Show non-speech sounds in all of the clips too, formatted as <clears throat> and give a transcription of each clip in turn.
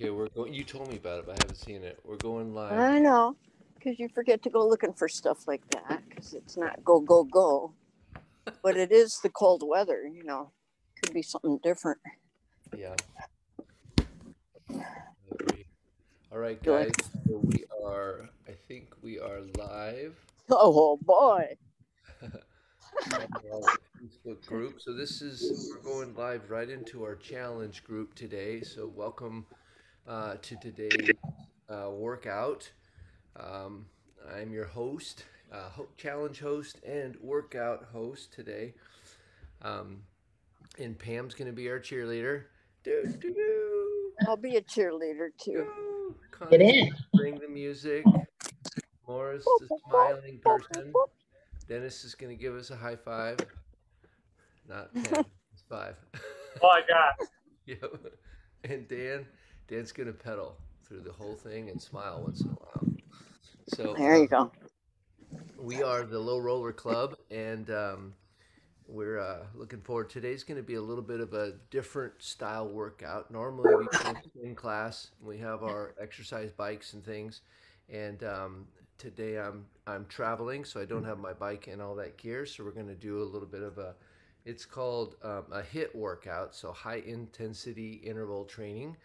Okay, we're going. You told me about it, but I haven't seen it. We're going live. I know, because you forget to go looking for stuff like that because it's not go, go, go. But it is the cold weather, you know, could be something different. Yeah. All right, guys. So we are. I think we are live Oh, oh boy. <laughs> Facebook group. So this is we're going live right into our challenge group today. So welcome uh, to today's uh, workout. Um, I'm your host, uh, ho- challenge host, and workout host today. Um, and Pam's going to be our cheerleader. Do do do. I'll be a cheerleader too. Get in. Bring the music. Morris, the smiling person. Dennis is going to give us a high five. Not 10, it's five. all I got. <laughs> yep. And Dan, Dan's going to pedal through the whole thing and smile once in a while. So There you um, go. we are the Low Roller Club, and um, we're uh, looking forward. Today's going to be a little bit of a different style workout. Normally, we in class, and we have our exercise bikes and things, and um, today I'm I'm traveling, so I don't have my bike and all that gear. So we're going to do a little bit of a. It's called um, a HIIT workout, so high intensity interval training,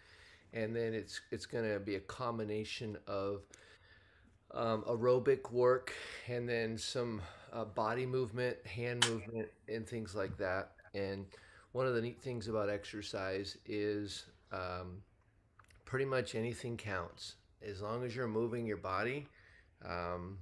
and then it's it's going to be a combination of um, aerobic work and then some uh, body movement, hand movement, and things like that. And one of the neat things about exercise is um, pretty much anything counts as long as you're moving your body. Um,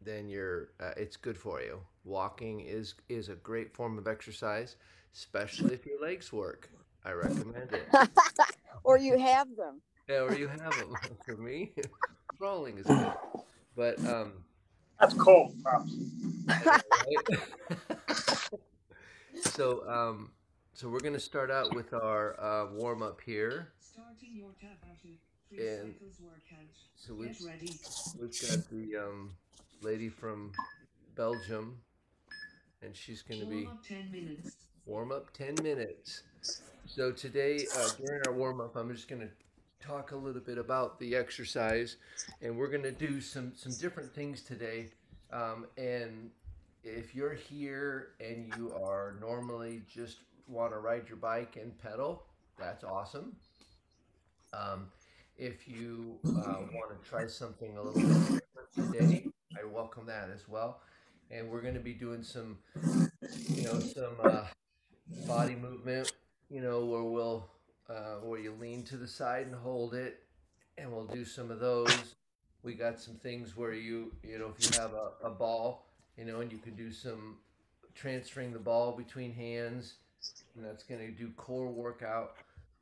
then you're uh, it's good for you. Walking is is a great form of exercise, especially if your legs work. I recommend it. <laughs> or you have them. Yeah, or you have them. <laughs> For me, <laughs> crawling is good. But um, That's cool. Props. <laughs> so um, so we're gonna start out with our uh, warm up here. Starting your Tabata three And cycles workout. So we've Get ready. we've got the um, lady from Belgium, and she's gonna be Warm up 10 minutes. warm up 10 minutes. So today, uh, during our warm up, I'm just going to talk a little bit about the exercise, and we're going to do some some different things today. Um, and if you're here and you are normally just want to ride your bike and pedal, that's awesome. Um, if you uh, want to try something a little bit different today, I welcome that as well. And we're going to be doing some, you know, some uh, body movement, you know, where we'll uh, where you lean to the side and hold it, and we'll do some of those. We got some things where you, you know, if you have a, a ball, you know, and you can do some transferring the ball between hands, and that's going to do core workout.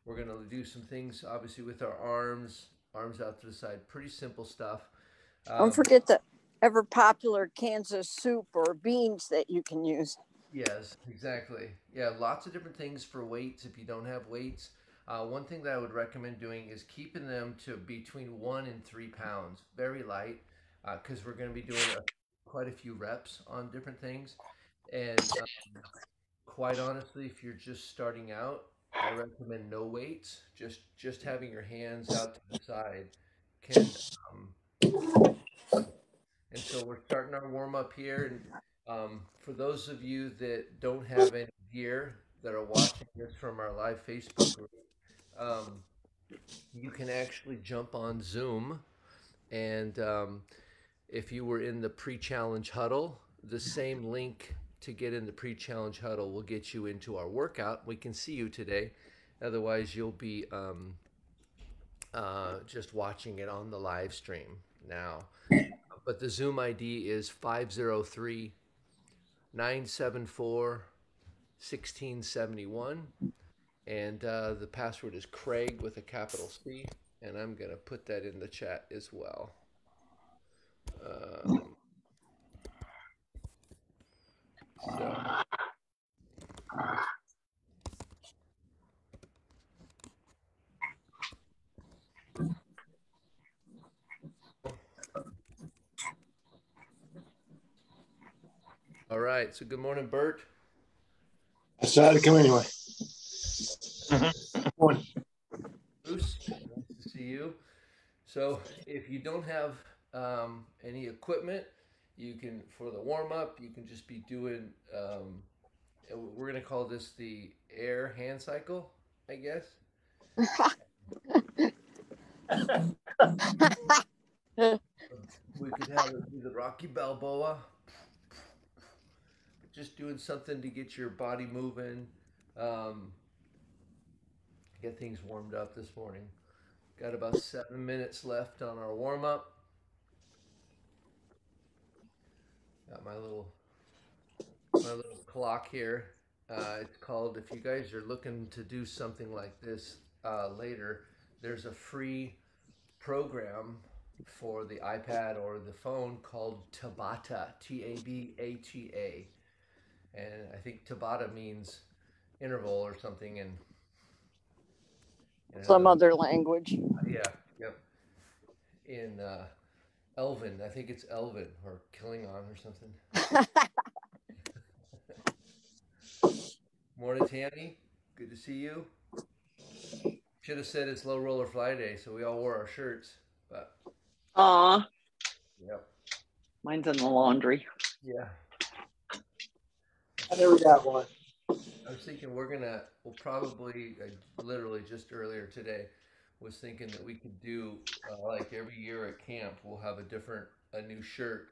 We're going to do some things, obviously, with our arms, arms out to the side. Pretty simple stuff. Um, Don't forget the ever popular Kansas soup or beans that you can use. Yes, exactly. Yeah, lots of different things for weights if you don't have weights. Uh, one thing that I would recommend doing is keeping them to between one and three pounds, very light, because we're going to be doing a, quite a few reps on different things. And um, quite honestly, if you're just starting out, I recommend no weights. Just just having your hands out to the side can. Um, and so we're starting our warm up here, and um, for those of you that don't have any gear that are watching this from our live Facebook group, um, you can actually jump on Zoom. And um, if you were in the pre challenge huddle, the same link to get in the pre challenge huddle will get you into our workout. We can see you today. Otherwise, you'll be um, uh, just watching it on the live stream now. But the Zoom ID is 503 974 1671. And uh, the password is Craig with a capital C. And I'm going to put that in the chat as well. Um, so, all right. So, good morning, Bert. I decided to come anyway. Morning. Bruce. Nice to see see you. So if you don't have um, any equipment, you can for the warm up. You can just be doing. Um, we're gonna call this the air hand cycle, I guess. <laughs> We could have it be the Rocky Balboa. Just doing something to get your body moving. Um, get things warmed up this morning. Got about seven minutes left on our warm up. Got my little my little clock here. Uh, it's called. If you guys are looking to do something like this uh, later, there's a free program for the iPad or the phone called Tabata. T A B A T A, and I think Tabata means interval or something, and. and, Some uh, other language. yeah, yep. In uh, Elven, I think it's Elven or Klingon or something. <laughs> <laughs> Morning, Tammy. Good to see you. Should have said it's Low Roller Fly Day, so we all wore our shirts. But Aw, yep, mine's in the laundry. yeah. I never got one. I was thinking we're gonna. We'll probably, uh, literally just earlier today, was thinking that we could do uh, like every year at camp, we'll have a different, a new shirt,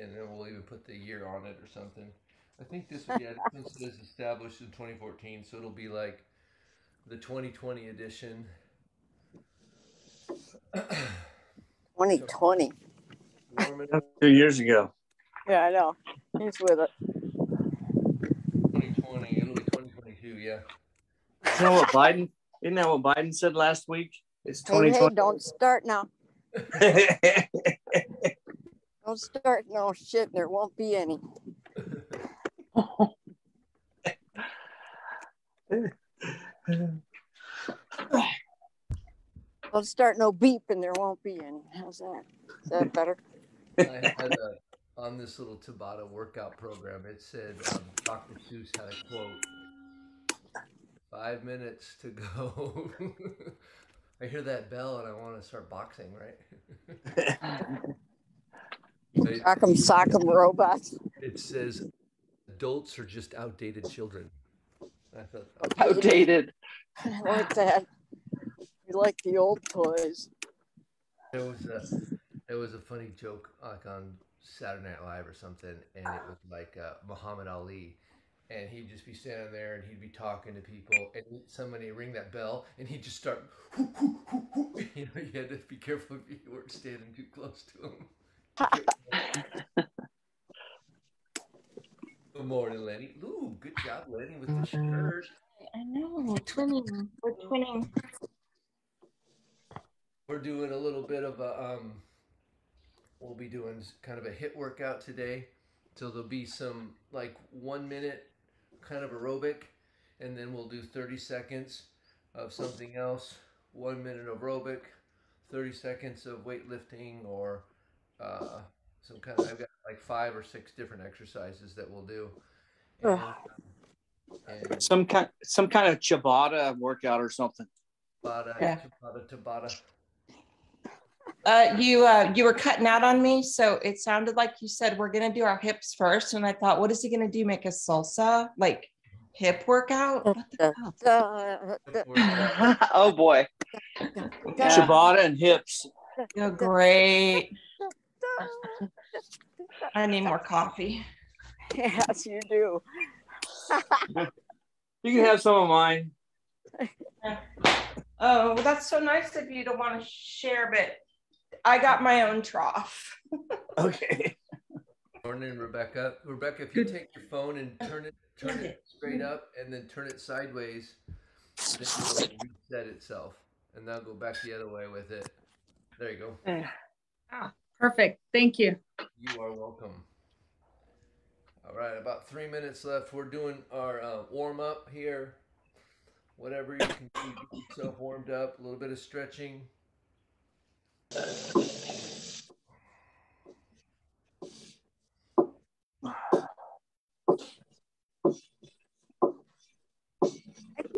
and then we'll even put the year on it or something. I think this, yeah, this one says established in 2014, so it'll be like the 2020 edition. <clears throat> 2020. Warming That's up two years ago. Yeah, I know. He's with it. 2020, it'll be 2022, yeah. You know what Biden? Isn't that what Biden said last week? It's Hey, hey, don't start now. <laughs> Don't start no shit. There won't be any. Don't start no beep and there won't be any. How's that? Is that better? I had a, on this little Tabata workout program, it said um, Dr. Seuss had a quote five minutes to go. <laughs> I hear that bell and I want to start boxing, right? <laughs> it, Sock'em sock'em robots. it says adults are just outdated children. I thought, Outdated. I like that. We like the old toys. There was a there was a funny joke like on Saturday Night Live or something, and it was like uh, Muhammad Ali, and he'd just be standing there and he'd be talking to people, and somebody ring that bell, and he'd just start. "Hoo, hoo, hoo, hoo." You know, you had to be careful if you weren't standing too close to him. <laughs> Good morning, Lenny. Ooh, good job, Lenny, with the shirt. I know, twinning. We're twinning. We're doing a little bit of a um we'll be doing s- kind of a HIIT workout today. So there'll be some like 1 minute kind of aerobic and then we'll do 30 seconds of something else, 1 minute aerobic, 30 seconds of weightlifting or uh some kind of I've got like 5 or 6 different exercises that we'll do. And, and some kind, some kind of Ciabatta workout or something. Tabata, Yeah. Tabata, Tabata. Uh, you uh, you were cutting out on me, so it sounded like you said we're gonna do our hips first, and I thought, what is he gonna do? Make a salsa like hip workout? What the hell? <laughs> <laughs> Oh boy. Yeah. Ciabatta and hips. Oh, great. <laughs> I need more coffee. yes, you do. You can have some of mine. Oh, well, that's so nice of you to want to share, but I got my own trough. <laughs> Okay. Morning, Rebecca. Rebecca, if you take your phone and turn it turn it straight up and then turn it sideways, then it'll reset itself. And now go back the other way with it. There you go. Ah, Perfect. Thank you. You are welcome. All right, about three minutes left. We're doing our uh, warm up here. Whatever you can do, get yourself warmed up. A little bit of stretching.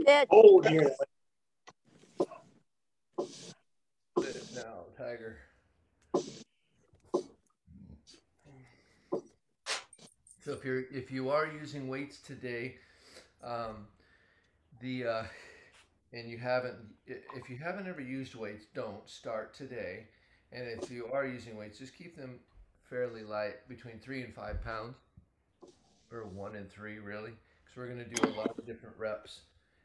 That Oh, dear. now, Tiger. So if you're if you are using weights today, um, the uh, and you haven't if you haven't ever used weights, don't start today. And if you are using weights, just keep them fairly light, between three and five pounds, or one and three really, because we're gonna do a lot of different reps,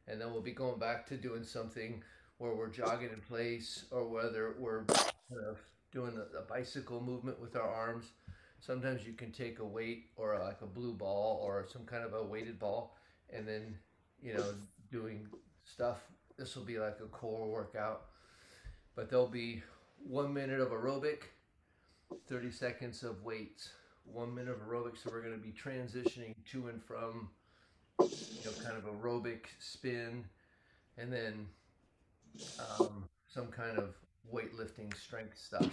and then we'll be going back to doing something where we're jogging in place, or whether we're kind of doing a, a bicycle movement with our arms. Sometimes you can take a weight or like a blue ball or some kind of a weighted ball, and then you know doing stuff. This will be like a core workout, but there'll be one minute of aerobic, 30 seconds of weights, one minute of aerobic. So we're going to be transitioning to and from, you know, kind of aerobic spin, and then um, some kind of weightlifting strength stuff.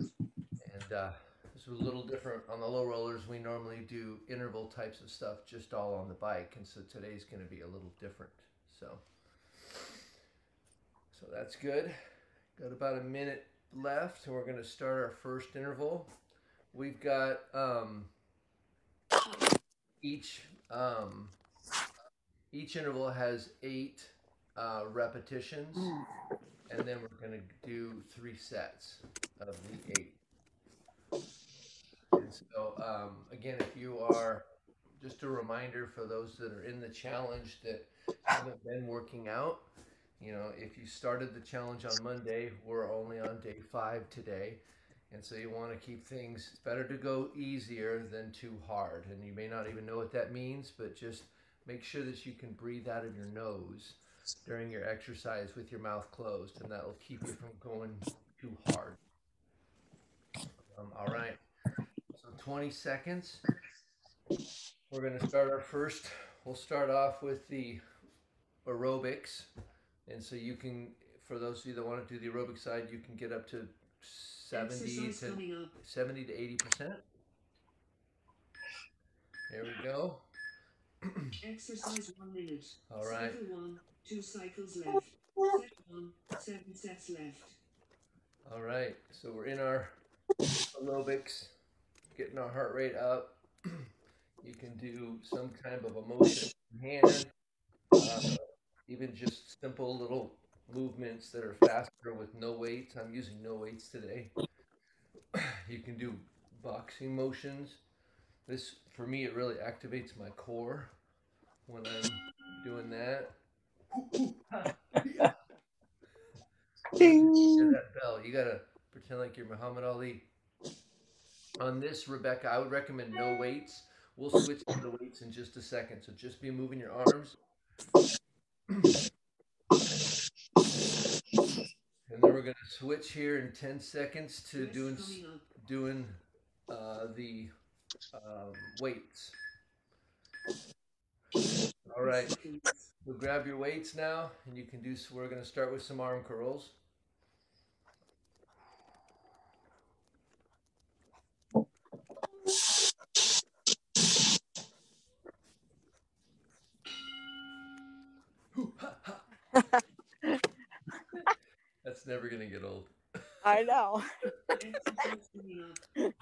And uh, this was a little different on the low rollers. We normally do interval types of stuff just all on the bike, and so today's going to be a little different. So, so that's good. Got about a minute left, and we're going to start our first interval. We've got um, each um, each interval has eight uh, repetitions, and then we're going to do three sets of the eight. And so, um, again, if you are just a reminder for those that are in the challenge that haven't been working out, you know, if you started the challenge on Monday, we're only on day five today. And so you want to keep things, it's better to go easier than too hard. And you may not even know what that means, but just make sure that you can breathe out of your nose during your exercise with your mouth closed, and that will keep you from going too hard. Um, all right. So 20 seconds. We're going to start our first. We'll start off with the aerobics. And so you can, for those of you that want to do the aerobic side, you can get up to 70 to up. 70 to 80 percent. There we go. <clears throat> Exercise one minute. All right. Cycle one, two cycles left. Set one, seven sets left. All right. So we're in our aerobics, getting our heart rate up. <clears throat> You can do some kind of a motion hand, uh, even just simple little movements that are faster with no weights. I'm using no weights today. <clears throat> You can do boxing motions. This, for me, it really activates my core when I'm doing that. Hear that bell. You gotta pretend like you're Muhammad Ali. On this, Rebecca, I would recommend no weights. We'll switch to the weights in just a second. So just be moving your arms. And then we're gonna switch here in 10 seconds to doing doing uh, the um, weights. All right. So grab your weights now, and you can do. So we're going to start with some arm curls. <laughs> That's never going to get old. I know. Exercise coming up.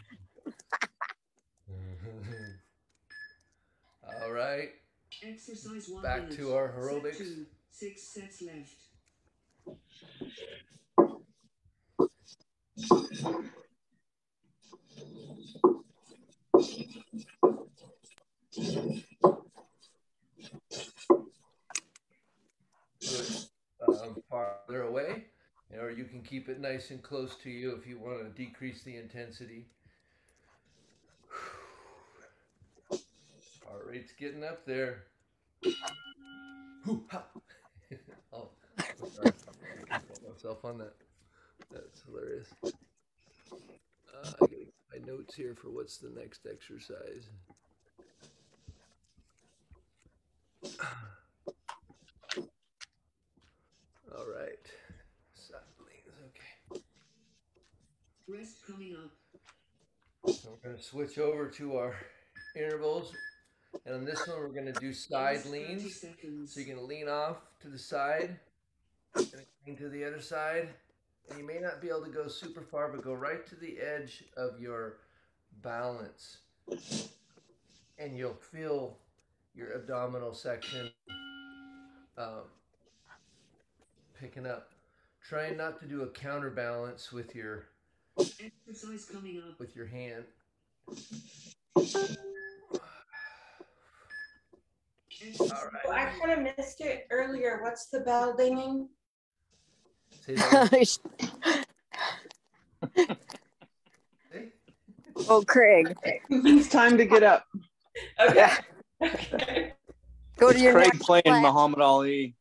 All right. Exercise one Back minute. to our Set aerobics. two, six sets left. do it um, farther away, or you can keep it nice and close to you if you want to decrease the intensity. Heart rate's getting up there. <laughs> Oh, sorry. I myself on that. That's hilarious. Uh, I get my notes here for what's the next exercise. All right. Saplings, okay. Rest coming up. So we're gonna switch over to our intervals. And on this one, we're gonna do side leans. So you're gonna lean off to the side, and lean to the other side, And you may not be able to go super far, but go right to the edge of your balance. And you'll feel your abdominal section um, picking up. Trying not to do a counterbalance with your Exercise coming up. with your hand. All right. Oh, I kind of missed it earlier. What's the bell dinging? Say that again. <laughs> Oh, Craig, It's time to get up. Okay. okay. go to your Craig next playing class. Muhammad Ali.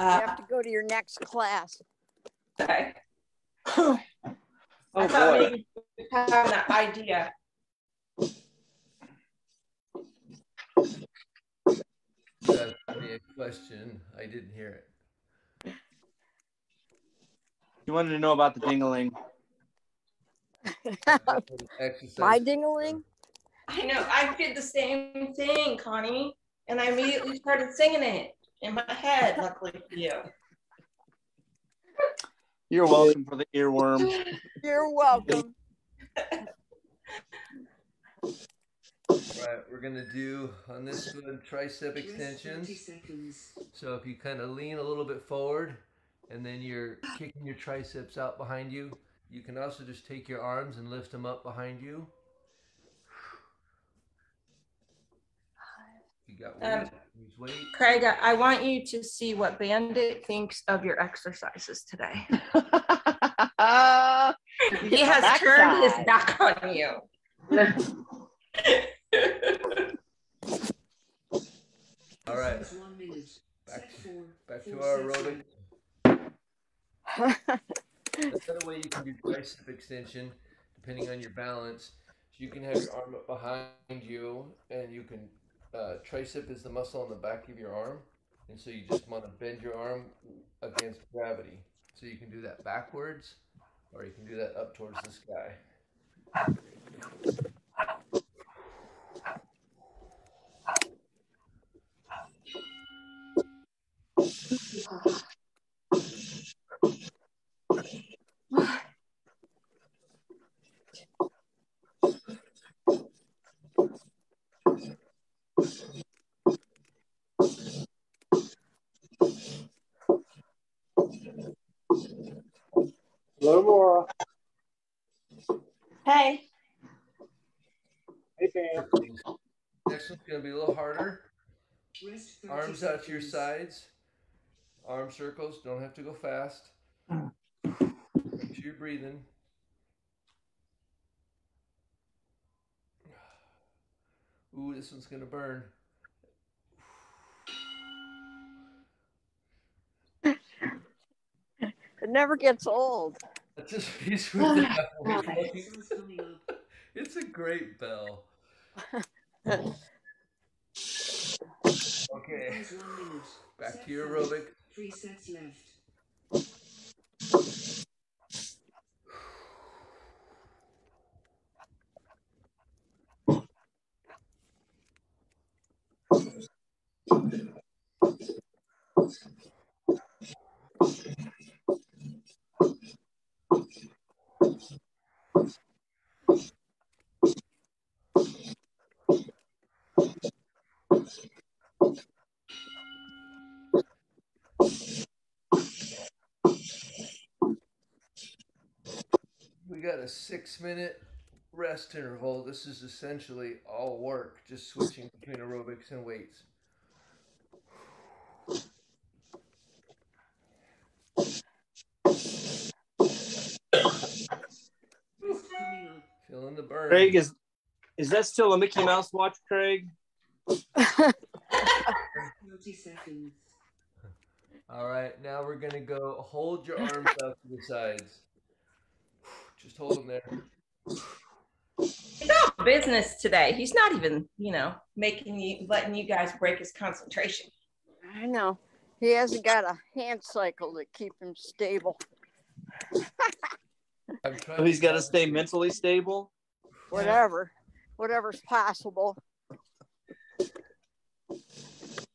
You Uh, have to go to your next class. Okay. <sighs> Oh I thought boy. maybe you had an idea. That's me a question. I didn't hear it. You wanted to know about the dingling. Exercise. My dingling? I know. I did the same thing, Connie, and I immediately started singing it in my head. Luckily for you. You're welcome for the earworm. You're welcome. Right, we're gonna do on this one tricep Rest 30 extensions. So if you kind of lean a little bit forward, and then you're kicking your triceps out behind you, you can also just take your arms and lift them up behind you. You got one. Um, use weight. Craig, I, I want you to see what Bandit thinks of your exercises today. <laughs> He has turned his back on you. <laughs> All right, Exercise One minute. Back to- back to our sets aerobic. <laughs> Another way you can do tricep extension, depending on your balance, you can have your arm up behind you, and you can uh, tricep is the muscle on the back of your arm, and so you just want to bend your arm against gravity. So you can do that backwards, or you can do that up towards the sky. Hello, Laura. Hey. Hey, Pam. Next one's gonna be a little harder. Arms out to your sides. Arm circles. Don't have to go fast. Make sure you're breathing. Ooh, this one's gonna burn. It never gets old. That's just piece with that one. Exercise coming up. It's a great bell. Okay, Exercise one minute. back to your aerobic. Three sets left. We got a six minute rest interval. This is essentially all work, just switching between aerobics and weights. Rest coming up. Feeling the burn. Craig, is is that still a Mickey Mouse watch, Craig? 30 seconds. <laughs> All right, now we're gonna go. Hold your arms out to the sides. Just hold them there. He's all business today. He's not even, you know, making you letting you guys break his concentration. I know. He hasn't got a hand cycle to keep him stable. <laughs> I'm trying So he's got to stay mentally stable. Whatever. Whatever's possible.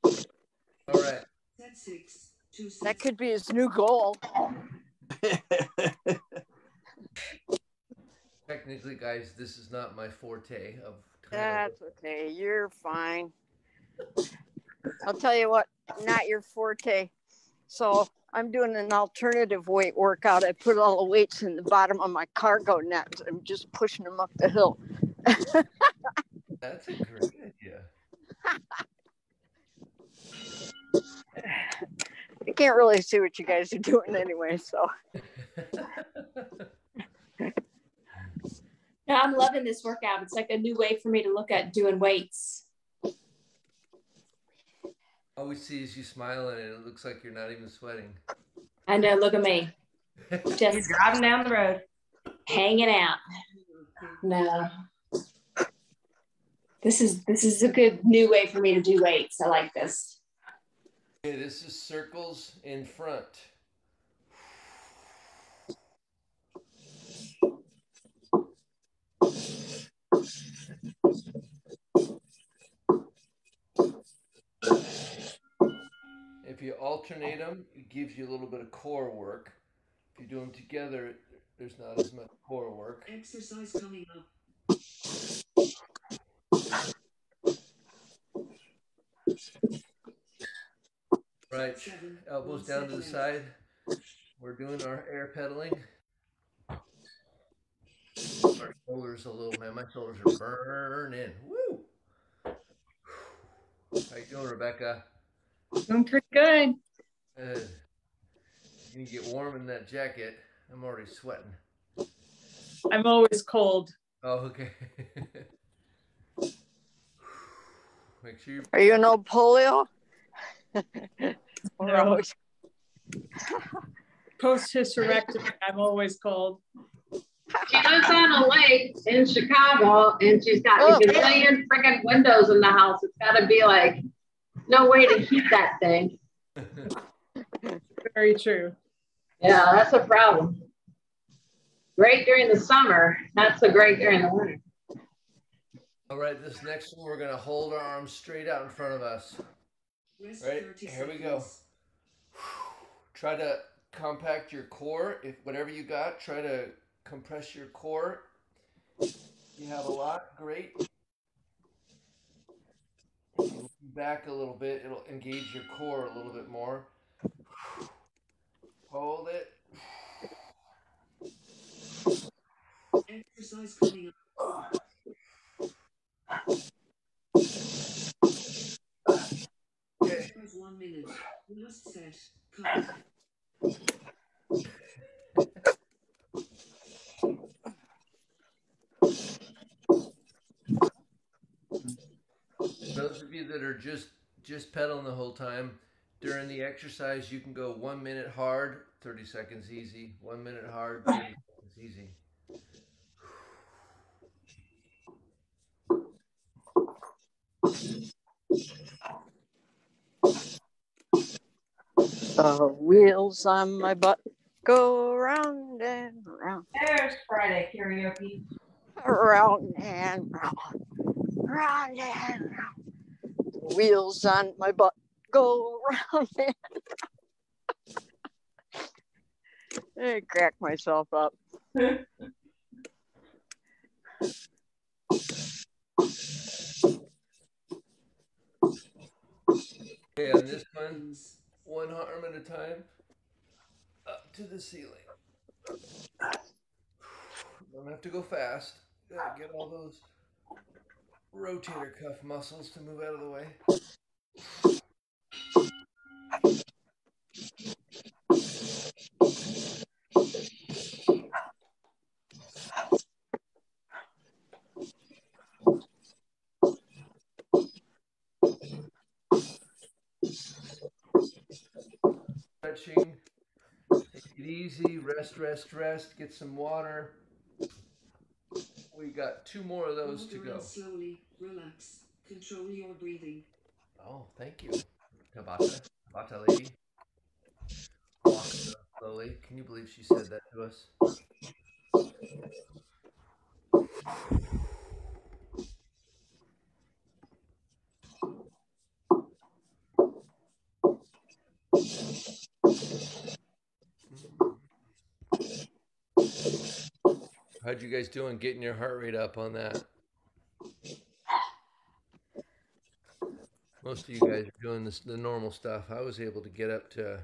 All right. Set six. Two sets. That could be his new goal. <laughs> Technically, guys, this is not my forte of. That's okay. You're fine. I'll tell you what, not your forte. So I'm doing an alternative weight workout. I put all the weights in the bottom of my cargo net. I'm just pushing them up the hill. That's a great idea. I can't really see what you guys are doing anyway. So <laughs> No, I'm loving this workout. It's like a new way for me to look at doing weights. All we see is you smiling, and it looks like you're not even sweating. I know, look at me. <laughs> Just driving down the road. hanging out. No. This is this is a good new way for me to do weights. I like this. Okay, this is circles in front. If you alternate them, it gives you a little bit of core work. If you do them together, there's not as much core work. Exercise coming up. Right, Seven. elbows down to the side. We're doing our air pedaling. Our shoulders a little, man. My shoulders are burning. Woo! How you doing, Rebecca? Doing pretty good. Uh, you get warm in that jacket. I'm already sweating. I'm always cold. Oh, okay. <laughs> Make sure you are you no polio? <laughs> No. Post hysterectomy, I'm always cold. She lives on a lake in Chicago and she's got Oh. a gazillion freaking windows in the house. It's gotta be like, no way to heat that thing. <laughs> Very true. Yeah, that's a problem. Great during the summer, not so great during the winter. All right, this next one, we're going to hold our arms straight out in front of us. Right, here we go. Try to compact your core. If whatever you got, try to compress your core. You have a lot, great. If you lean back a little bit, it'll engage your core a little bit more. Hold it. Exercise coming up. Okay. One minute. Last set. Cut. Those of you that are just just pedaling the whole time, during the exercise, you can go one minute hard, 30 seconds easy. One minute hard, 30 seconds easy. The wheels on my butt go round and round, There's Friday karaoke. round and round, round and round. Wheels on my butt go round and. <laughs> I crack myself up. Okay, on this one, one arm at a time, up to the ceiling. <sighs> Don't have to go fast. Gotta get all those rotator cuff muscles to move out of the way. Stretching. Take it easy. Rest, rest, rest. Get some water. We got two more of those to go. Slowly. Relax. Control your breathing. Oh, thank you, Tabata. Tabata lady. Walk slowly. Can you believe she said that to us? How'd you guys doing getting your heart rate up on that? Most of you guys are doing this, the normal stuff. I was able to get up to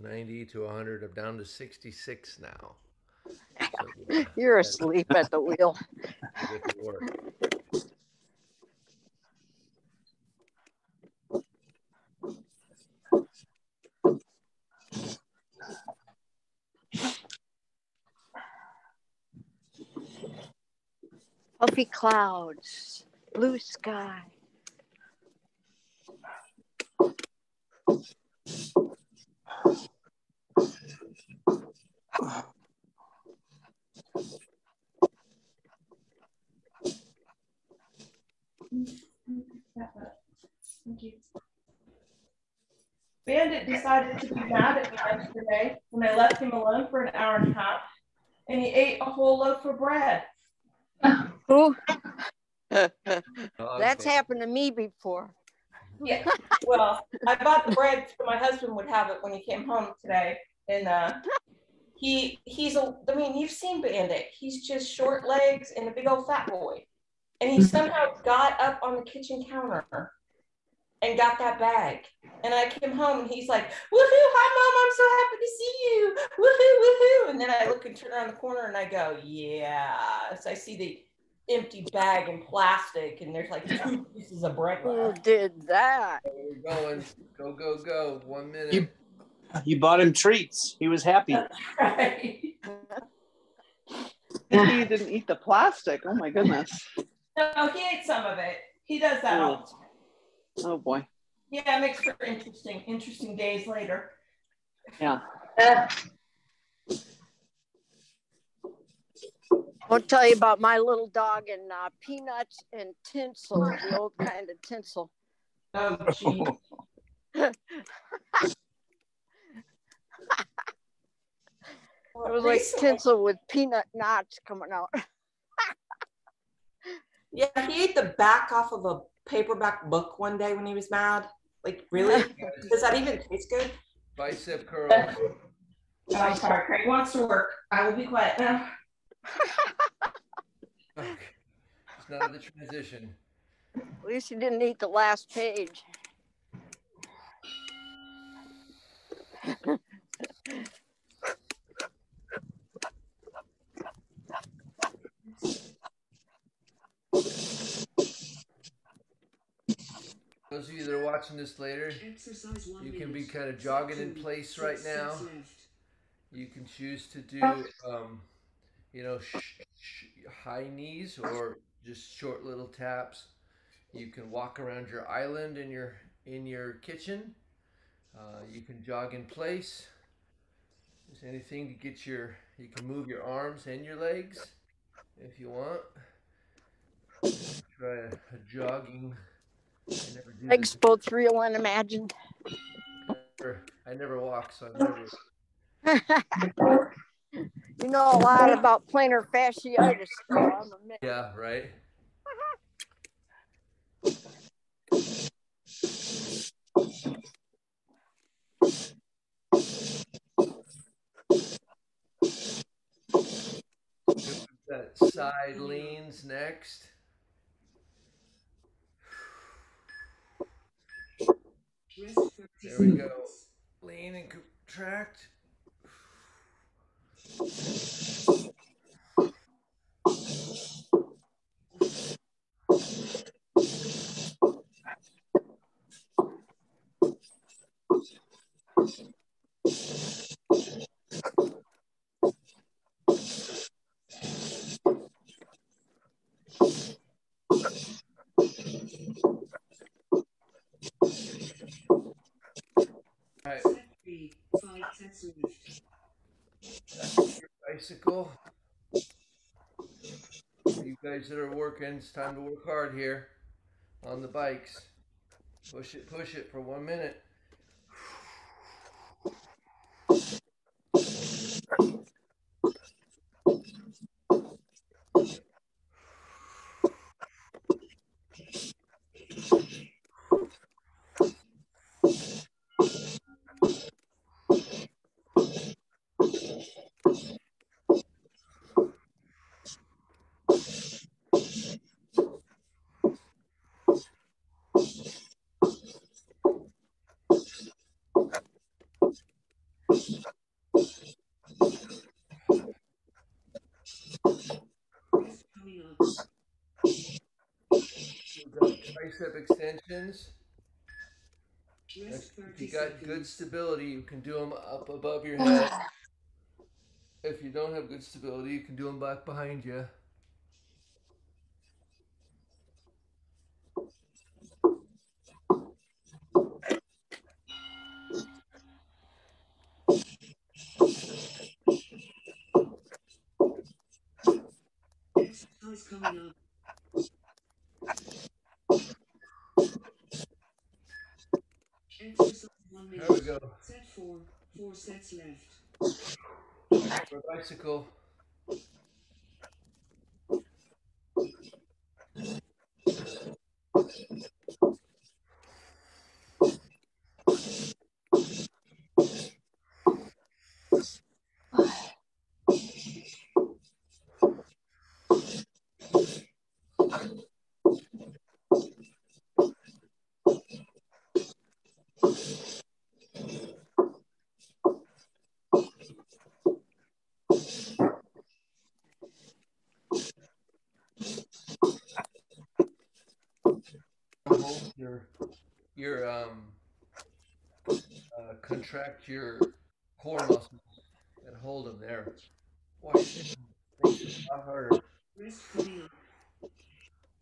90 to 100. I'm down to 66 now. So, <laughs> You're asleep at the wheel. Clouds, blue sky. Thank you. Bandit decided to be mad at me yesterday when I left him alone for an hour and a half, and he ate a whole loaf of bread. Who? Oh, That's happened to me before. Yeah, well, I bought the bread so my husband would have it when he came home today, and uh, he he's a. I mean, you've seen Bandit. He's just short legs and a big old fat boy, and he somehow got up on the kitchen counter and got that bag. And I came home and he's like, "Woohoo! Hi, mom! I'm so happy to see you! Woohoo! Woohoo!" And then I look and turn around the corner and I go, "Yeah." So I see the empty bag and plastic, and there's like two <laughs> pieces of bread Who did that? We're going. Go, go, go. One minute. You, you bought him treats. He was happy. <laughs> Right. Maybe you didn't eat the plastic. Oh my goodness. No, he ate some of it. He does that all the time. Oh boy. Yeah, it makes for interesting, interesting days later. Yeah. Uh, I'll tell you about my little dog and uh, peanuts and tinsel, the old kind of tinsel. Oh, <laughs> gee. It was like tinsel with peanut knots coming out. <laughs> Yeah, he ate the back off of a paperback book one day when he was mad. Like, really? <laughs> Does that even taste good? Bicep curls. Oh, I'm sorry. Craig wants to work. I will be quiet now. Okay. It's not the transition. At least he didn't eat the last page. Those of you that are watching this later, one you can be kind of jogging in place right now. left. You can choose to do, um, you know, sh- sh- high knees or just short little taps. You can walk around your island in your in your kitchen. Uh, you can jog in place. There's anything to get your. You can move your arms and your legs if you want. Try a, a jogging. I never do Legs both real and imagined. Never- I never walk, so I <laughs> never. <laughs> You know a lot <laughs> about plantar fasciitis. So I'm a mi- Yeah, right. That side leans next. There we go. seconds. Lean and contract. Sets left. Bicycle. You guys that are working, it's time to work hard here on the bikes. Push it, push it for one minute. Got tricep extensions. If you got good stability, you can do them up above your head. <sighs> If you don't have good stability, you can do them back behind you. Exercise coming up. Exercise one minute. There we go. Set four. Four sets left. For bicycle. Hold your your um uh, contract your core muscles and hold them there. Watch this makes it a lot harder. Rest coming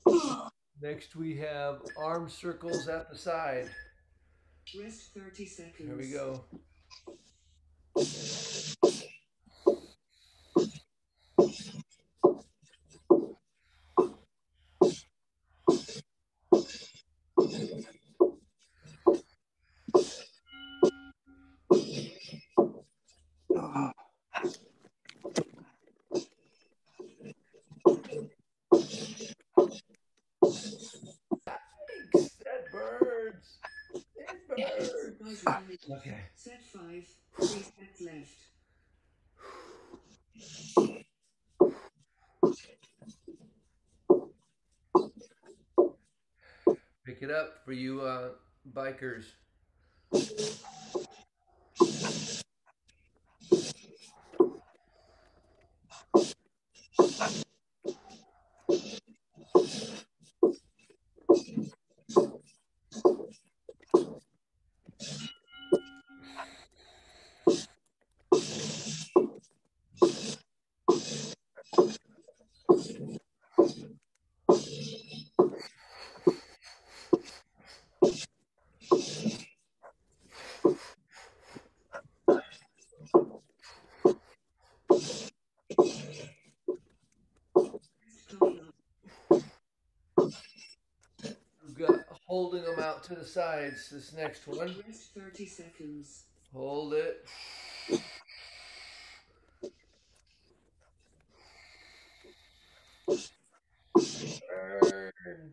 up. Next we have arm circles at the side. Rest 30 seconds. Here we go. That burns. It burns. Exercise one minute. Okay. Set five. Three sets left. Pick it up for you uh, bikers. Coming up. We've got holding them out to the sides. This next one. Rest 30 seconds. Hold it. Burn.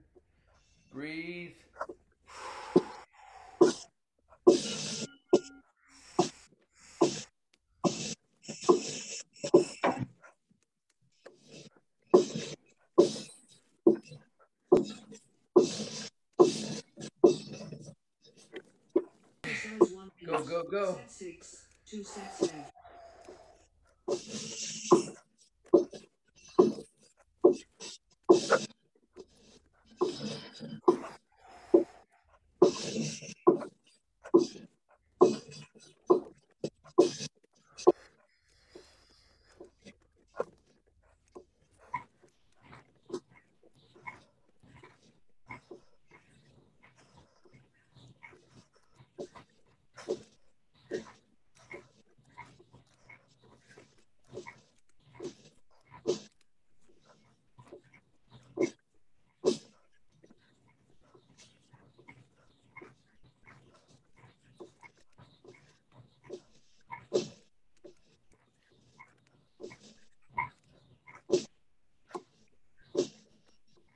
Breathe. Exercise one Go, minute. go, go. Set Two sets.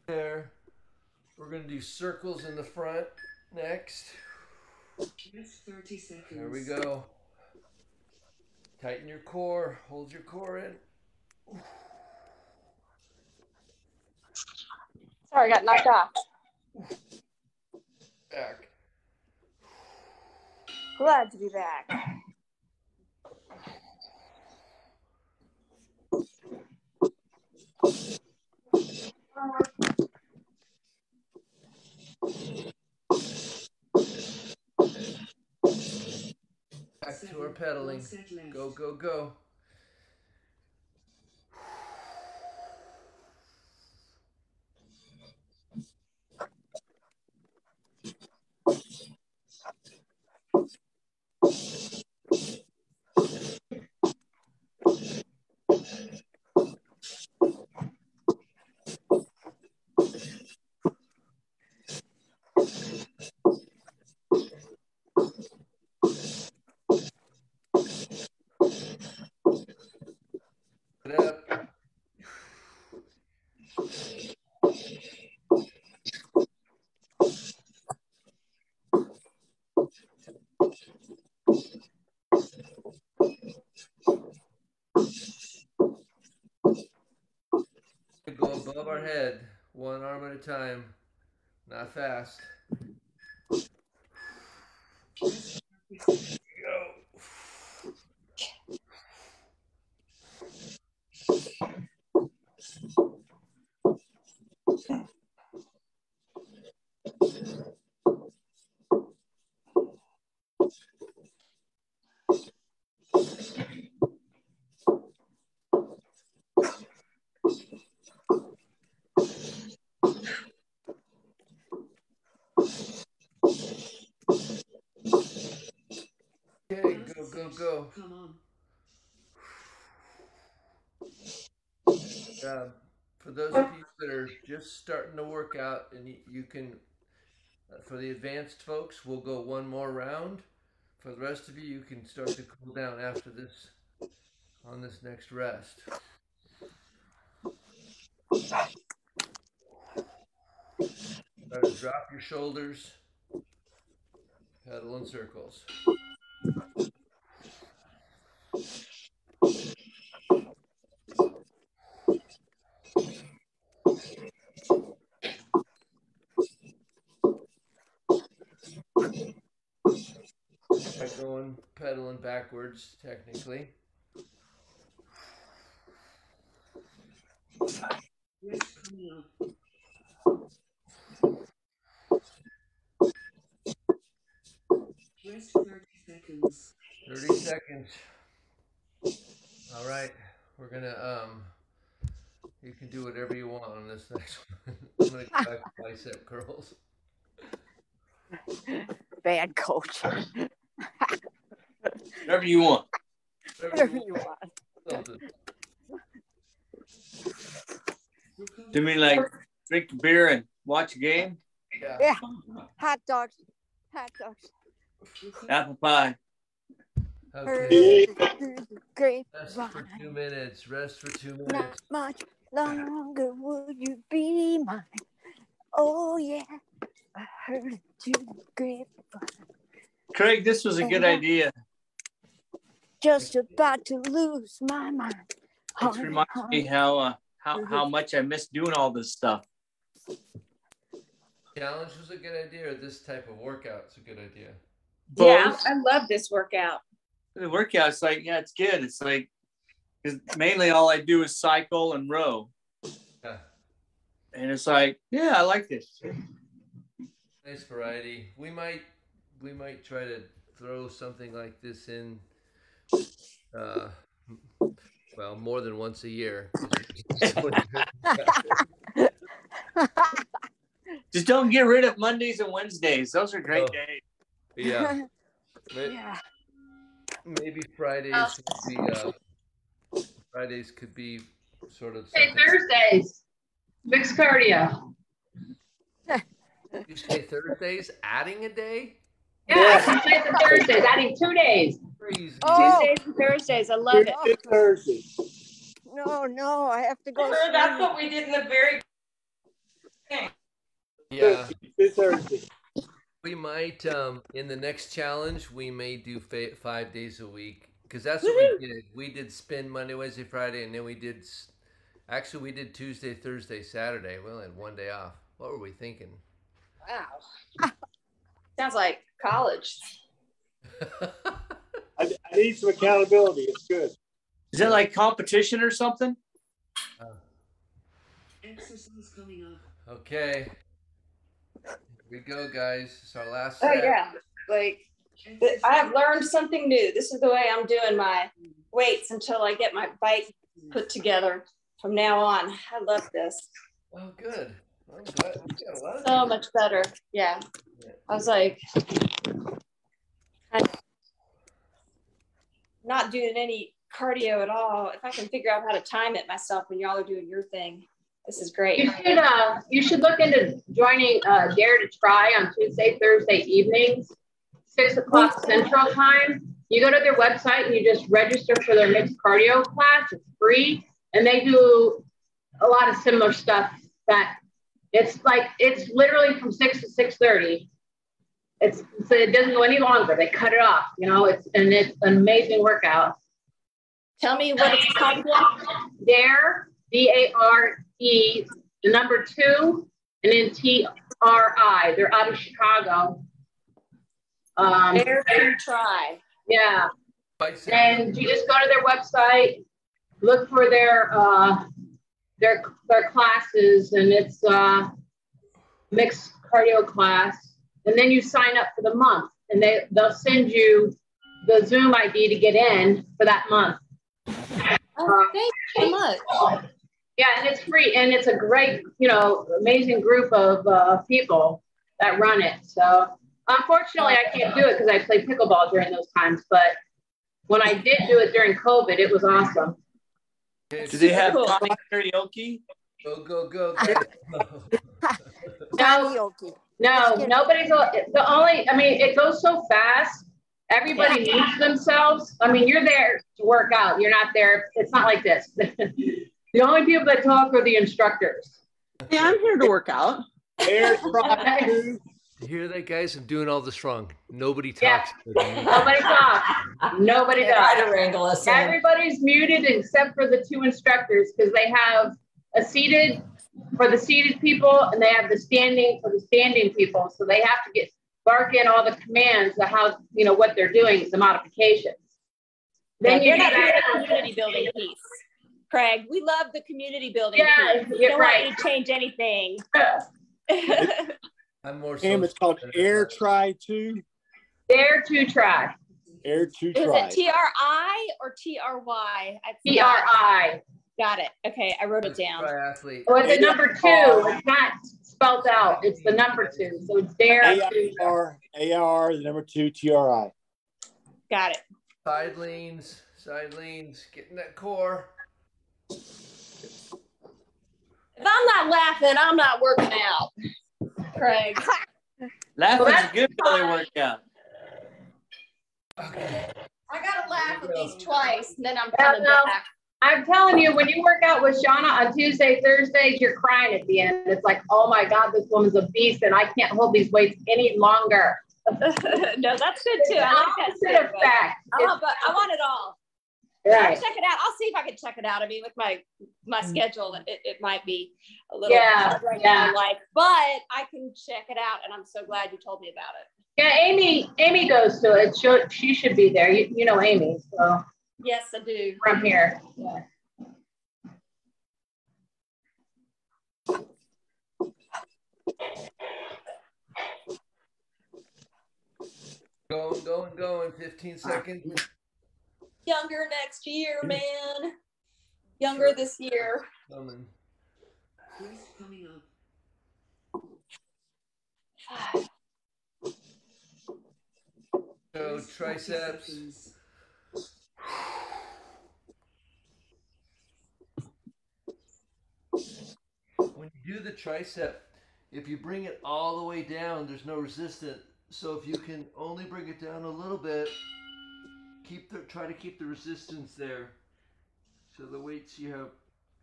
There. We're going to do circles in the front next. Rest 30 seconds. There we go. Tighten your core. Hold your core in. Sorry, I got knocked off. Back. Glad to be back. To are pedaling. One set left. Go, go, go. Get up. Go above our head, one arm at a time, not fast. Go. Okay, go, go, go. Come on. Uh, for those of you that are just starting to work out, and you, you can, uh, for the advanced folks, we'll go one more round. For the rest of you, you can start to cool down after this, on this next rest. Try to drop your shoulders, pedal in circles. By going pedaling backwards, technically. Rest coming up. Rest 30 seconds. 30 seconds. All right. We're going to, um, you can do whatever you want on this <laughs> next one. I'm going to go back to bicep curls. <laughs> Bad coach. Whatever you want. Whatever you want. Do you mean like drink beer and watch a game? Yeah. Yeah. Hot dogs. Hot dogs. Apple pie. Okay. Great. Rest for two minutes. Rest for two minutes. Not much longer would you be mine. Oh yeah, I heard it to the grapevine. Craig, this was a good idea. Just about to lose my mind. It reminds me how uh, how how much I miss doing all this stuff. Challenge was a good idea, or this type of workout's a good idea? Yeah, I love this workout. The workout's like, yeah, it's good. It's like, because mainly all I do is cycle and row. Yeah. And it's like, yeah, I like this. Nice variety. We might we might try to throw something like this in uh well more than once a year. <laughs> Just don't get rid of Mondays and Wednesdays. Those are great Oh. days. yeah. <laughs> Yeah. Maybe Fridays could be uh Fridays could be sort of Hey. Thursdays, mixed cardio. You say Thursdays, adding a day? Yeah, Tuesdays and Thursdays, adding two days. Crazy. Oh. Tuesdays and Thursdays. I love it. Tuesday, Thursday. No, no, I have to go. Sure, that's what we did in the very Yeah. Tuesday, Thursday. We might um in the next challenge we may do fa- five days a week because that's what we did. We did spin Monday, Wednesday, Friday, and then we did. s- Actually, we did Tuesday, Thursday, Saturday. We only had one day off. What were we thinking? Wow. <laughs> Sounds like college. <laughs> I, I need some accountability. It's good. Is it like competition or something? Uh, Exercise coming up. okay. Here we go, guys. It's our last Oh yeah. Like I have learned something new. This is the way I'm doing my weights until I get my bike put together from now on. I love this. Oh, good. I'm glad. we got a lot of So much better. Yeah. I was like, I'm not doing any cardio at all. If I can figure out how to time it myself when y'all are doing your thing, this is great. You should, uh, you should look into joining, uh, Dare to Try on Tuesday, Thursday evenings, six o'clock central time. You go to their website and you just register for their mixed cardio class. It's free. And they do a lot of similar stuff that it's like, it's literally from six to six thirty. It's, so it doesn't go any longer. They cut it off, you know, it's, and it's an amazing workout. Tell me what it's called again. Dare, D A R E, the number two, and then T R I. They're out of Chicago. Um, Dare to try. yeah, and you just go to their website, look for their uh, their their classes, and it's a mixed cardio class, and then you sign up for the month, and they they'll send you the Zoom ID to get in for that month. Oh, thank you so much. Yeah, and it's free, and it's a great, you know, amazing group of uh, people that run it. So unfortunately, I can't do it because I play pickleball during those times. But when I did do it during COVID, it was awesome. Do they have Cool. coffee karaoke? Go, go, go, go. Johnny <laughs> Okie. No, nobody's the only. I mean, it goes so fast. Everybody needs themselves. I mean, you're there to work out. You're not there. It's not like this. <laughs> the only people that talk are the instructors. Yeah, I'm here to work out. Air <laughs> try two. You hear that, guys? I'm doing all this wrong. Nobody talks. with me. Nobody talks. Nobody Try does. to wrangle us in. Everybody's muted except for the two instructors because they have a seated for the seated people and they have the standing for the standing people. So they have to get bark in all the commands of how you know what they're doing, the modifications. Yeah, Then you you're get not doing the community building piece. Craig, we love the community building Yeah, piece. We you're don't right. want you to change anything. <laughs> <laughs> I'm more. Game, it's called Air Try Two. Air to try. Air to try. Is it T R I or T R Y? I T R I. Got it. Okay, I wrote it down. Triathlete. Well, it's the number two. It's not spelled out. It's the number two. So it's dare A to try. R A R the number two T R I. Got it. Side leans, side leans, getting that core. If I'm not laughing, I'm not working out. Craig. Laughing's that's a good belly workout. Okay. I gotta laugh at least twice, and then I'm Yeah, coming no. back. I'm telling you, when you work out with Shauna on Tuesday, Thursdays, you're crying at the end. It's like, oh my God, this woman's a beast and I can't hold these weights any longer. <laughs> no, that's good too. the I like that too. but effect. I want, but I want it all. It's- I'll Right. check it out. I'll see if I can check it out. I mean, with my my mm. schedule, it, it might be a little Yeah, hard right now, yeah. like, but I can check it out, and I'm so glad you told me about it. Yeah, Amy, Amy goes to it. She, she should be there. You, you know Amy, so Yes, I do. from here. Yeah. Going, going, going. 15 seconds. Younger next year, man. Younger this year. Coming. Breath coming up. So triceps. When you do the tricep, if you bring it all the way down, there's no resistance. So if you can only bring it down a little bit, keep the try to keep the resistance there. So the weights you have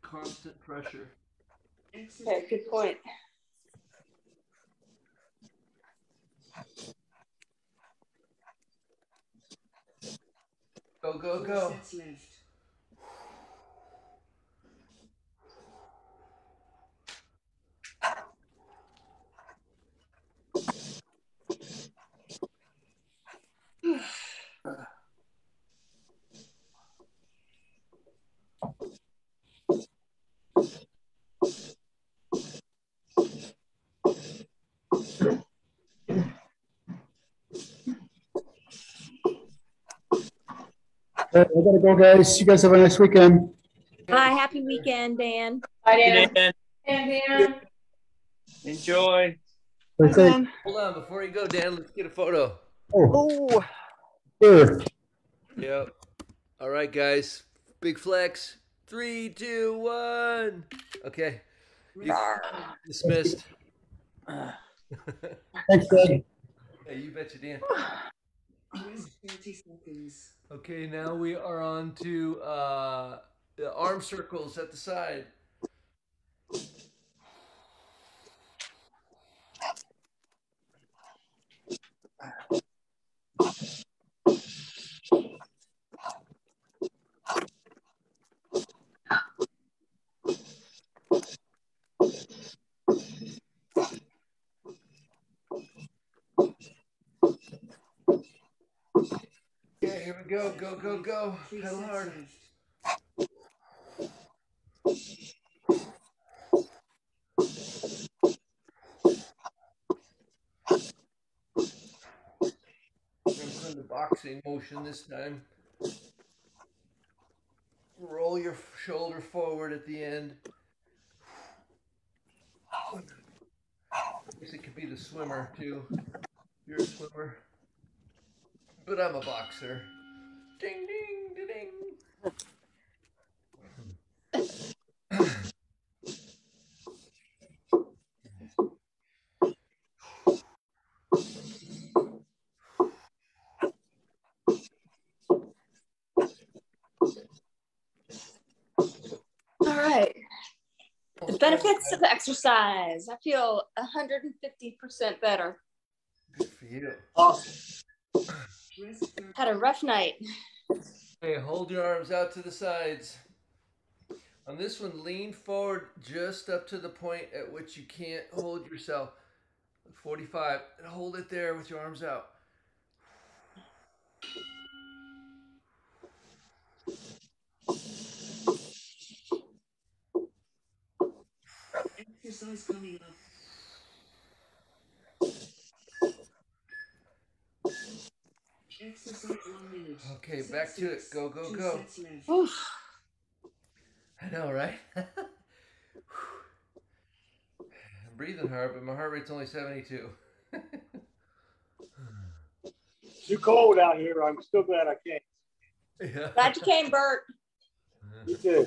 constant pressure. Okay, good point. Go go go. sets left. Uh, I gotta go, guys. You guys have a nice weekend. Hi, happy weekend, Dan. Bye, Dan. And Dan. Enjoy. Stay safe. Hold on, before you go, Dan, let's get a photo. Oh, sure. Yep. All right, guys. Big flex. Three, two, one. Okay. You dismissed. Thanks, Greg. Hey, you betcha, Dan. <sighs> <laughs> Rest 30 seconds. Okay, now we are on to uh, the arm circles at the side. Go. Go, go, go. Pedal hard. the boxing motion this time. Roll your shoulder forward at the end. I guess it could be the swimmer too. You're a swimmer. But I'm a boxer. Ding ding ding ding. All right. The benefits of exercise. I feel 150% better. Good for you. Rest 30 Had a rough night. Hey, hold your arms out to the sides. On this one, lean forward just up to the point at which you can't hold yourself. 45. And hold it there with your arms out. exercise coming up. Exercise one minute. Okay, Set back to it. Go, go, two go. sets. Oof. I know, right? <laughs> I'm breathing hard, but my heart rate's only 72. Too cold out here. I'm still glad I came. yeah. Glad you came, Bert. You too.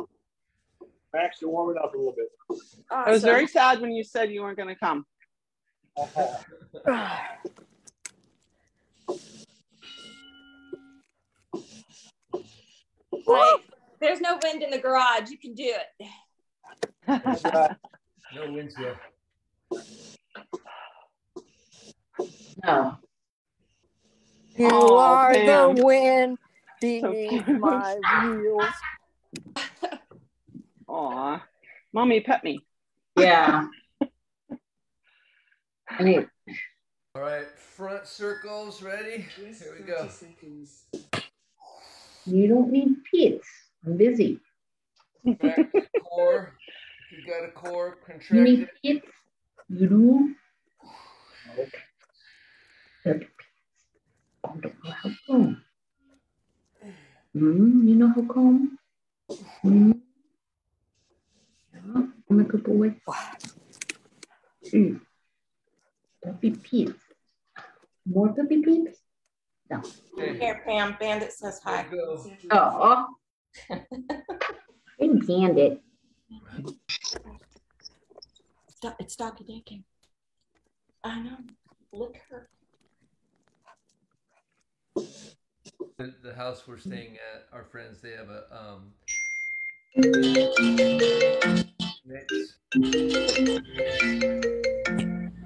I'm actually warming up a little bit. I was very sad when you said you weren't going to come. <laughs> Like, there's no wind in the garage. You can do it. Uh, <laughs> No winds here. No. You Aw, are Pam. the wind beneath cute. my wheels. <laughs> Aw. Mommy, pet me. Yeah. I mean, All right, front circles, ready? Rest Here we go. seconds. You don't need pits. I'm busy. To core. You got a core, You need pits. You do. Okay. Good. I don't know how come. Hmm, you know how come? Hmm. Yeah, I'm a good boy. Hmm. Puppy peeps. More puppy peeps? No. Okay, Here, Pam, Bandit says hi. here we go. Set left. Oh. Didn't canned it. Stop, it's doggy daycare. I know. Look her. The, the house we're staying at, our friends, they have a um mix.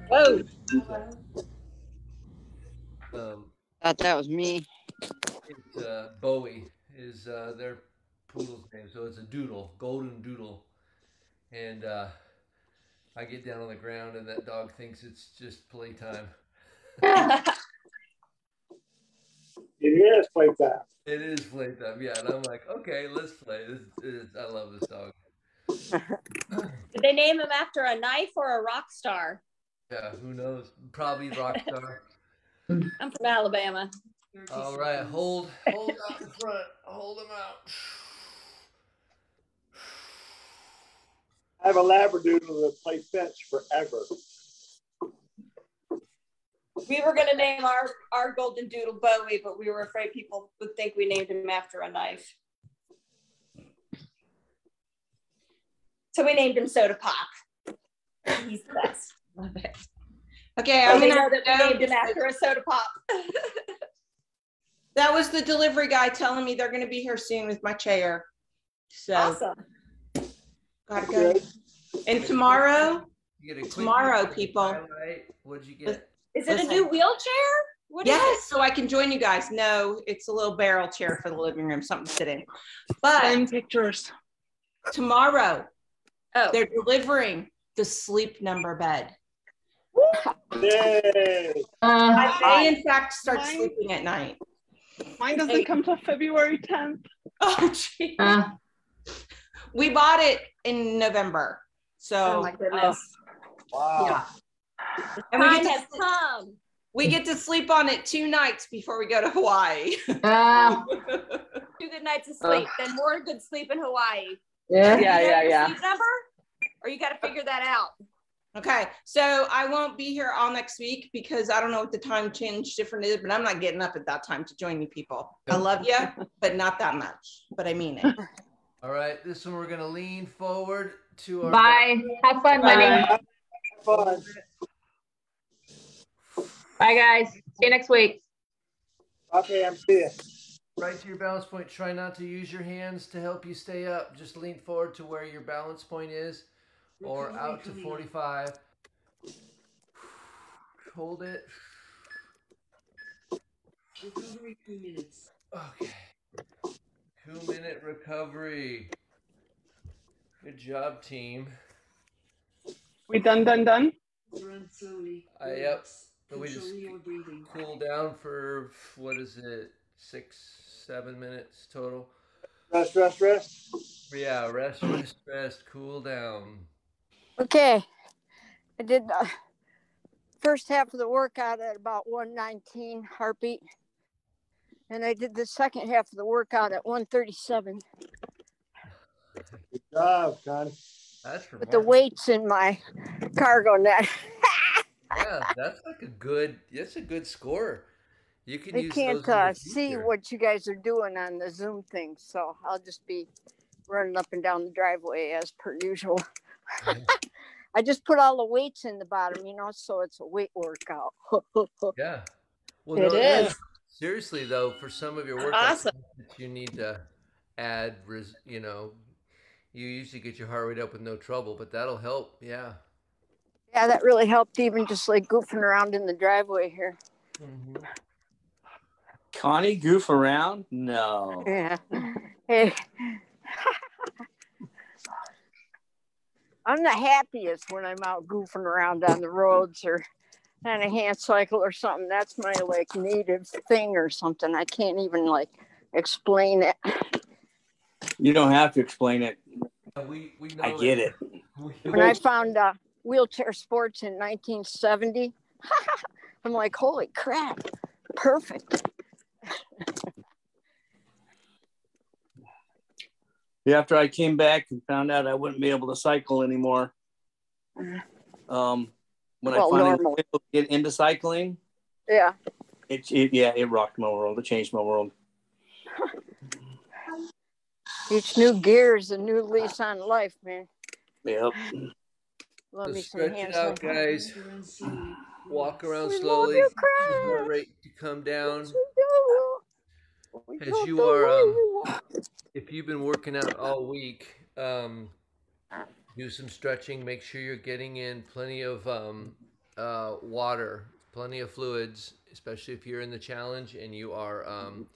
Whoa. Um, Thought that was me. it's uh, Bowie is uh, their poodle's name, so it's a doodle, golden doodle, and uh, I get down on the ground and that dog thinks it's just playtime. <laughs> It is playtime. It is playtime, yeah, and I'm like, okay, let's play. This is, I love this dog. Did they name him after a knife or a rock star? Yeah, who knows? Probably rock star. <laughs> I'm from Alabama. All right, hold, hold out the front, hold them out. I have a Labradoodle that plays fetch forever. We were gonna name our, our golden doodle Bowie, but we were afraid people would think we named him after a knife. So we named him Soda Pop. He's the best. Love it. Okay, I'm they gonna know that we go named him after a soda pop. <laughs> That was the delivery guy telling me they're gonna be here soon with my chair. So Awesome. gotta go. And tomorrow, You get a quick tomorrow, people. highlight. What'd you get? Is it a new wheelchair? What is Yes, so I can join you guys. No, it's a little barrel chair for the living room, something to sit in. But pictures. tomorrow, Oh. they're delivering the sleep number bed. Yay! Uh, I may in fact start Mine- sleeping at night. Mine doesn't come till February 10th. <laughs> Oh, gee. uh, We bought it in November. So Oh my goodness. Wow. yeah. And we get, has to, come. we get to sleep on it two nights before we go to Hawaii. uh, <laughs> Two good nights of sleep, then more good sleep in Hawaii. yeah. Yeah, yeah, your yeah. Sleep number? Or you gotta figure that out. Okay, so I won't be here all next week because I don't know what the time change different is, but I'm not getting up at that time to join you people. I love you, but not that much. But I mean it. <laughs> All right, this one we're gonna lean forward to our. Bye. Have fun, honey. Have. Bye, guys. See you next week. Okay, I'm seeing. Right to your balance point. Try not to use your hands to help you stay up. Just lean forward to where your balance point is, or out to 45. Hold it. Recovery two minutes. Okay. Two minute recovery. Good job, team. We done, done, done? Run slowly. Uh, yep. Relax. So we just Control your breathing. cool down for what is it? Six, seven minutes total. Rest, rest, rest. Yeah, rest, rest, rest, cool down. Okay. I did the first half of the workout at about 119 heartbeat. And I did the second half of the workout at 137 Good job, Connie. That's with the weights in my cargo net. <laughs> Yeah, that's like a good. That's a good score. You can I use can't those uh, see what you guys are doing on the Zoom thing, so I'll just be running up and down the driveway as per usual. <laughs> I just put all the weights in the bottom, you know, so it's a weight workout. <laughs> Yeah. Well, It no, yeah, is. Seriously though, for some of your workouts Awesome. you need to add, res, you know, you usually get your heart rate up with no trouble, but that'll help. Yeah. yeah, that really helped, even just like goofing around in the driveway here. Mhm. Connie goof around? No. Yeah. <laughs> Hey. I'm the happiest when I'm out goofing around on the roads or on a hand cycle or something. That's my like native thing or something. I can't even like explain it. You don't have to explain it. We we know I get it. <laughs> We- When I found uh, wheelchair sports in 1970, <laughs> I'm like, holy crap, perfect. <laughs> Yeah, After I came back and found out I wouldn't be able to cycle anymore. Um, when Well, I finally normal. was able to get into cycling, Yeah. it, it yeah, it rocked my world. It changed my world. Each new gear is a new lease on life, man. Yep. Love So me some stretch it out, cycling. guys. Run. Walk around We love slowly. you, your heart Chris. rate to come down. We do. We As you are, um, we want. If you've been working out all week, um, do some stretching. Make sure you're getting in plenty of um, uh, water, plenty of fluids, especially if you're in the challenge and you are um,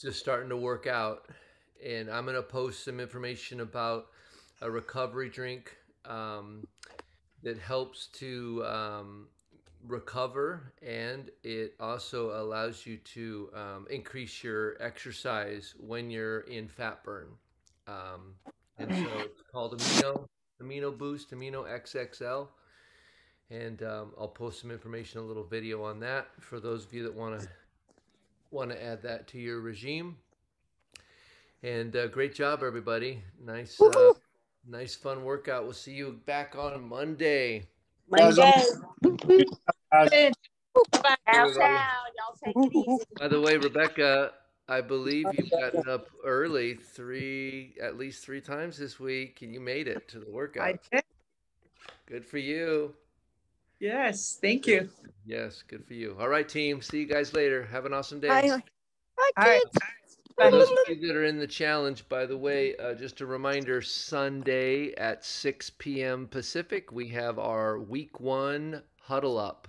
just starting to work out. And I'm going to post some information about a recovery drink um, that helps to um, recover and it also allows you to um, increase your exercise when you're in fat burn. Um, and so it's called Amino Amino Boost Amino XXL. And um, I'll post some information, a little video on that for those of you that want to want to add that to your regime. And uh, great job, everybody. Nice, uh, nice fun workout. We'll see you back on Monday. Monday. Guys, Out, out. Y'all take it easy. By the way, Rebecca, I believe you've gotten up early three, at least three times this week, and you made it to the workout. I workout. did. Good for you. Yes, thank you. Yes, good for you. All right, team. See you guys later. Have an awesome day. Bye. Bye, All right. kids. For those of you that are in the challenge, by the way, uh, just a reminder Sunday at 6 p.m. Pacific, we have our week one huddle up.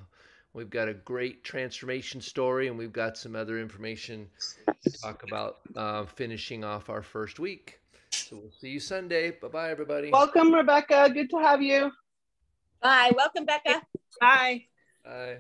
We've got a great transformation story, and we've got some other information to talk about uh, finishing off our first week. So we'll see you Sunday. Bye bye, everybody. Welcome, Rebecca. Good to have you. Bye. Welcome, Becca. Bye. Bye.